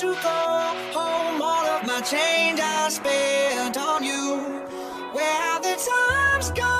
to go home. All of my change I spent on you. Where have the times gone?